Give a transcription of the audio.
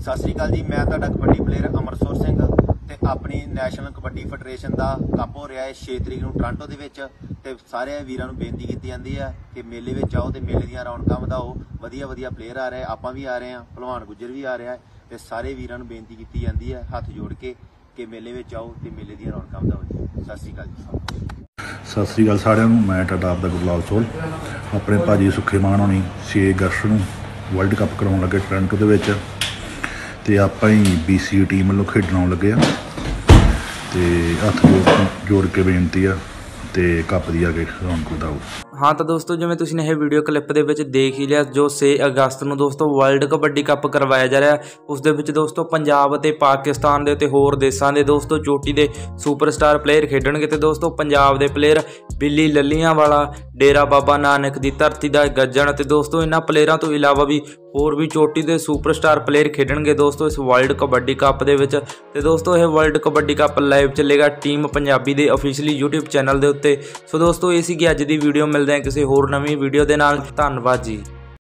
ਸਤਿ ਸ੍ਰੀ ਅਕਾਲ ਜੀ, ਮੈਂ ਤੁਹਾਡਾ ਕਬੱਡੀ ਪਲੇਅਰ ਅਮਰਸੋਰ ਸਿੰਘ ਤੇ ਆਪਣੀ ਨੈਸ਼ਨਲ ਕਬੱਡੀ ਫੈਡਰੇਸ਼ਨ ਦਾ ਕੱਪ ਹੋ ਰਿਹਾ ਹੈ 6 ਤਰੀਕ ਨੂੰ ਟੋਰਾਂਟੋ ਦੇ ਵਿੱਚ ਤੇ ਸਾਰੇ ਵੀਰਾਂ ਨੂੰ ਬੇਨਤੀ ਕੀਤੀ ਜਾਂਦੀ ਹੈ ਕਿ ਮੇਲੇ ਵਿੱਚ ਆਓ ਤੇ ਮੇਲੇ ਦੀਆਂ ਰੌਣਕਾਂ ਵਧਾਓ। ਵਧੀਆ ਵਧੀਆ ਪਲੇਅਰ ਆ ਰਹੇ, ਆਪਾਂ ਵੀ ਆ ਰਹੇ ਹਾਂ, ਭਲਵਾਨ ਗੁੱਜਰ ਵੀ ਆ ਰਿਹਾ ਹੈ ਤੇ ਸਾਰੇ ਵੀਰਾਂ ਨੂੰ ਬੇਨਤੀ ਕੀਤੀ ਜਾਂਦੀ ਹੈ ਹੱਥ ਜੋੜ ਕੇ ਕਿ ਮੇਲੇ ਵਿੱਚ ਆਓ ਤੇ ਮੇਲੇ ਦੀਆਂ ਰੌਣਕਾਂ ਵਧਾਓ ਜੀ। ਸਤਿ ਸ੍ਰੀ ਅਕਾਲ ਜੀ। ਸਤਿ ਸ੍ਰੀ ਅਕਾਲ ਸਾਰਿਆਂ ਨੂੰ, ਮੈਂ ਤੁਹਾਡਾ ਆਪਦਾ ਗੁਰਲਾਲ ਸੋਲ ਆਪਣੇ ਭਾਜੀ ਸੁੱਖੇ ਮਾਨ ਹੋਣੀ 6 ਅਗਸਤ ਨੂੰ ਵਰਲਡ ਕੱਪ ਕਰਾਉਣ ਲੱਗੇ ਟੋਰਾਂਟੋ ਦੇ ਵਿੱਚ। ਤੇ ਆਪਾਂ ਹੀ BC ਟੀਮ ਵੱਲੋਂ ਖੇਡਣ ਆਉਣ ਲੱਗੇ ਆ। ਤੇ ਹੱਥ ਜੋੜ ਜੋੜ ਕੇ ਬੇਨਤੀ ਆ ਤੇ ਕੱਪ ਦੀ ਆ ਕੇ ਰੌਣਕ ਵਧਾਓ। ਹਾਂ ਤਾਂ ਦੋਸਤੋ, ਜਿਵੇਂ ਤੁਸੀਂ ਨੇ ਇਹ ਵੀਡੀਓ ਕਲਿੱਪ ਦੇ ਵਿੱਚ ਦੇਖ ਹੀ ਲਿਆ, ਜੋ 6 ਅਗਸਤ ਨੂੰ ਦੋਸਤੋ ਵਰਲਡ ਕਬੱਡੀ ਕੱਪ ਕਰਵਾਇਆ ਜਾ ਰਿਹਾ। ਉਸ ਦੇ ਵਿੱਚ ਦੋਸਤੋ ਪੰਜਾਬ ਅਤੇ ਪਾਕਿਸਤਾਨ ਦੇ ਤੇ ਹੋਰ ਦੇਸ਼ਾਂ ਦੇ ਦੋਸਤੋ ਚੋਟੀ ਦੇ ਸੁਪਰਸਟਾਰ ਪਲੇਅਰ ਖੇਡਣਗੇ ਤੇ ਦੋਸਤੋ ਪੰਜਾਬ ਦੇ ਪਲੇਅਰ ਬਿੱਲੀ ਲੱਲੀਆਂ ਵਾਲਾ ਡੇਰਾ ਬਾਬਾ ਨਾਨਕ ਦੀ ਧਰਤੀ ਦਾ ਗੱਜਣ ਤੇ ਦੋਸਤੋ ਇਹਨਾਂ ਪਲੇਅਰਾਂ ਤੋਂ ਇਲਾਵਾ ਵੀ ਹੋਰ ਵੀ ਚੋਟੀ ਦੇ ਸੁਪਰਸਟਾਰ ਪਲੇਅਰ ਖੇਡਣਗੇ ਦੋਸਤੋ ਇਸ ਵਰਲਡ ਕਬੱਡੀ ਕੱਪ ਦੇ ਵਿੱਚ। ਤੇ ਦੋਸਤੋ ਇਹ ਵਰਲਡ ਕਬੱਡੀ ਕੱਪ ਲਾਈਵ ਚੱਲੇਗਾ ਟੀਮ ਪੰਜਾਬੀ ਦੇ ਅਫੀਸ਼ੀਅਲੀ YouTube ਚੈਨਲ ਦੇ ਉੱਤੇ। ਸੋ ਦੋਸਤੋ, ਇਹ ਸੀਗੀ ਅੱਜ ਦੀ ਵੀਡੀਓ ਮਿਲਦੇ ਹਾਂ ਕਿਸੇ ਹੋਰ ਨਵੀਂ ਵੀਡੀਓ ਦੇ ਨਾਲ। ਧੰਨਵਾਦ ਜੀ।